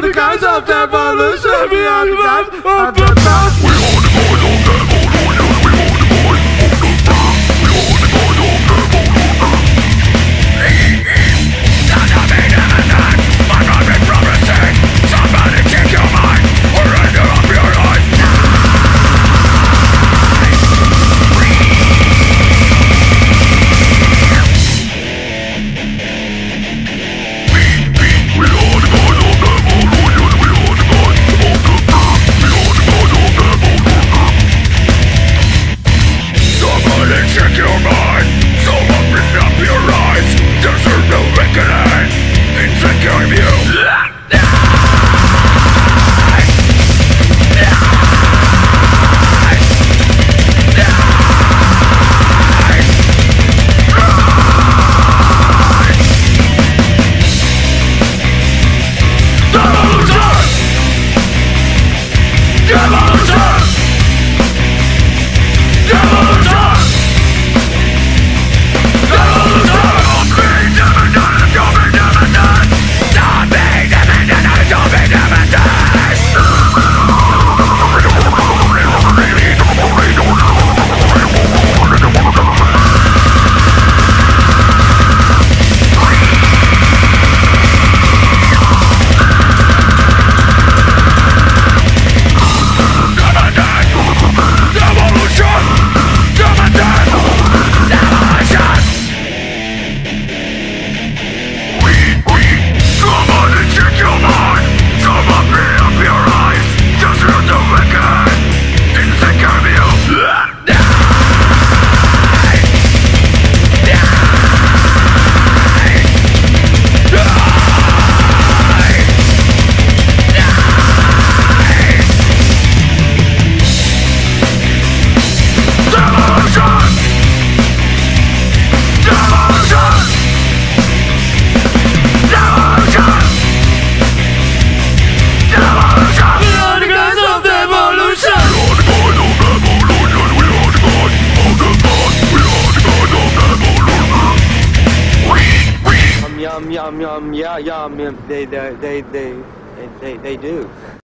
the guys of the revolution. We are the guys of the. Your mind, Um, yum, yeah. They, they, they, they, they, they, they do.